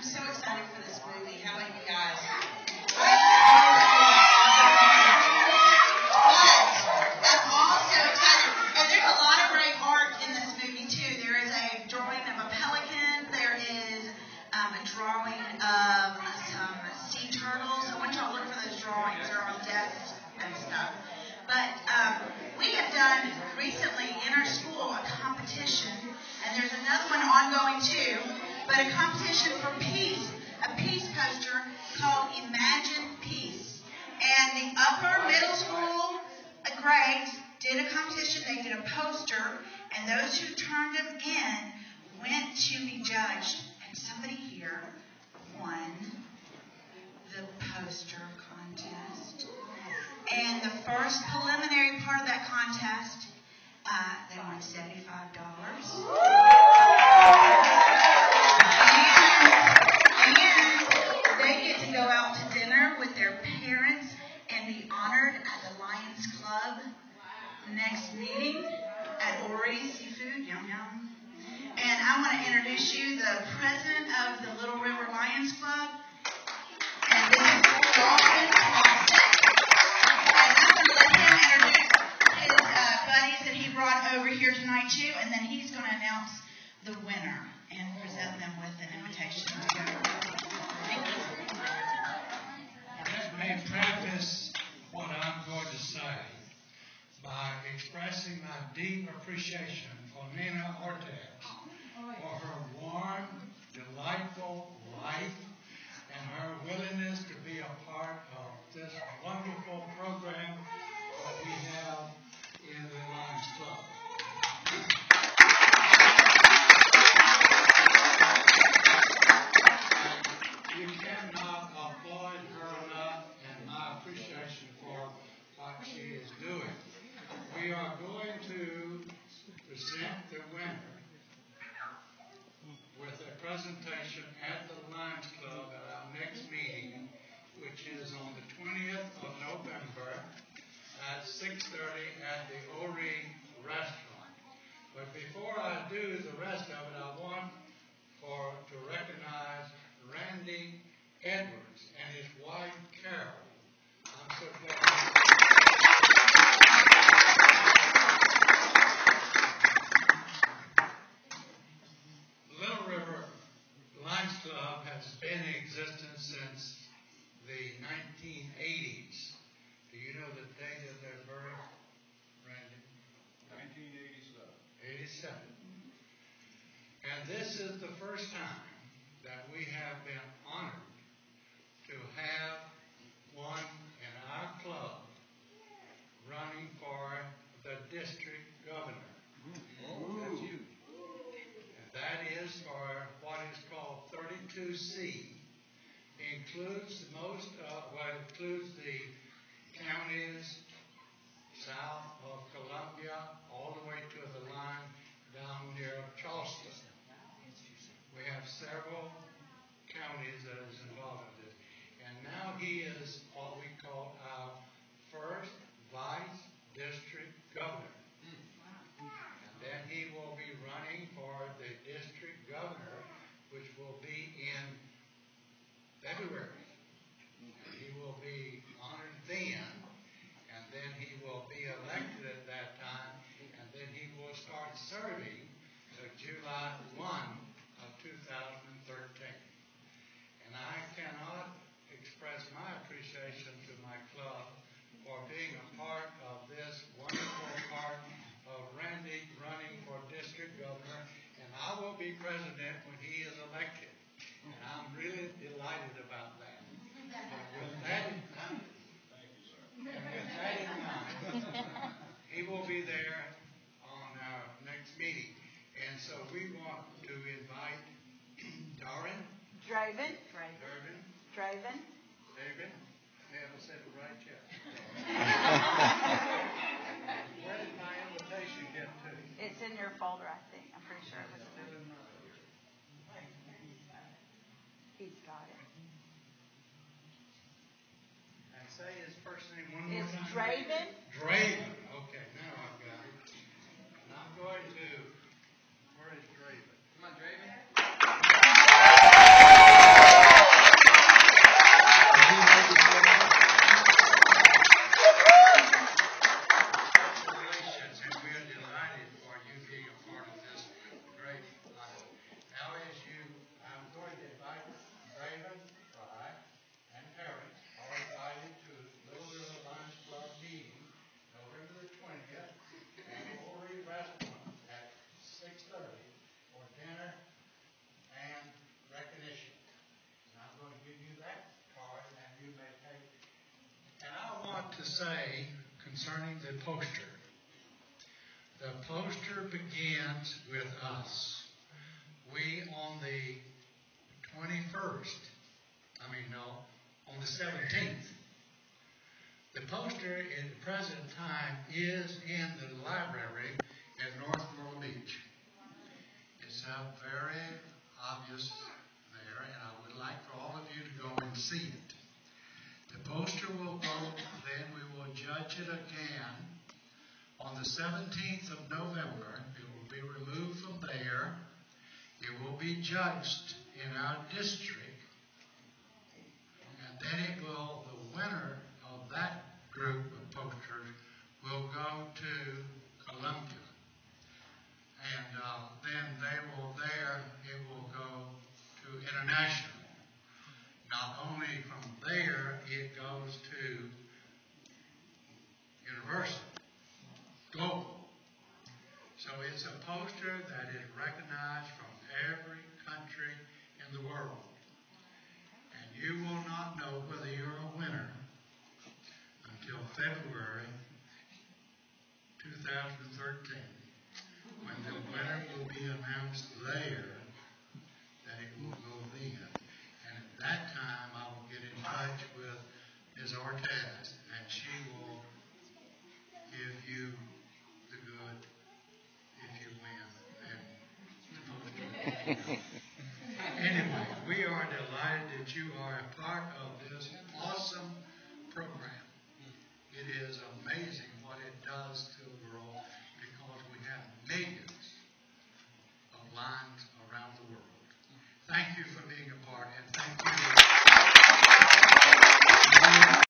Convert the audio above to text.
I'm so excited for this movie. How about you guys? But I'm also excited. And there's a lot of great art in this movie too. There is a drawing of a pelican. There is um, a drawing of some sea turtles. I want y'all to look for those drawings. They're on desks and stuff. But um, we have done recently in our school a competition, and there's another one ongoing too but a competition for peace, a peace poster called Imagine Peace. And the upper middle school grades did a competition. They did a poster, and those who turned them in went to be judged. And somebody here won the poster contest. And the first preliminary part of that contest, uh, they won $75. Want to introduce you the president of the Little River Lions Club. And this is Dalton Austin. And I'm going to let him introduce his uh, buddies that he brought over here tonight too. And then he's going to announce the winner and present them with an invitation to. Thank you. Let me preface what I'm going to say by expressing my deep appreciation for Nina Ortez for her warm, delightful life and her willingness to be a part of this wonderful program that we have in the Lions Club. You cannot applaud her enough and my appreciation for what she is doing. We are going to present the winner presentation at the Lions Club at our next meeting, which is on the 20th of November at 6:30 at the Ori Restaurant. But before I do the rest of it, I want for to recognize Randy Edwards and his wife Carol. I'm so glad. Little River Lions Club has been in existence since the 1980s. Do you know the date of their birth, Randy? 1987. And this is the first time that we have been honored to have one in our club running for the district governor. That's you. And that is for what is called 32C. Includes most, uh, well, includes the counties south of Columbia, all the way to the line down near Charleston. We have several counties that is involved in this. And now he is what we call our first vice district governor. And then he will be running for the district governor, which will be in February. He will be honored then, and then he will be elected at that time, and then he will start serving to July 1 of 2013. And I cannot express my appreciation to my club for being a part of this wonderful part of Randy running for district governor, and I will be president when he is elected. And I'm really delighted about that. But with that in mind, and with that in mind, he will be there on our next meeting. And so we want to invite Darren, Draven. Draven. David, I haven't said it right yet. Where did my invitation get to? It's in your folder, I think. I'm pretty sure it was in there. He's got it. And say his first name one more It's time. Draven. Draven, okay, now I've got it. And I'm going to, say concerning the poster. The poster begins with us. We on the 21st, I mean, no, on the 17th. The poster at the present time is in the library at North Myrtle Beach. It's up very obvious there, and I would like for all of you to go and see it. The poster will go, then we will judge it again on the 17th of November. It will be removed from there. It will be judged in our district. And then it will, the winner of that group of posters will go to Columbia. And uh, then they will there, it will go to international. Not only from there, it goes to universal, global. So it's a poster that is recognized from every country in the world. And you will not know whether you're a winner until February 2013, when the winner will be announced there, that it will go then. And at that time, I will get in touch with Ms. Ortez, and she will anyway, we are delighted that you are a part of this awesome program. It is amazing what it does to the world because we have millions of Lions around the world. Thank you for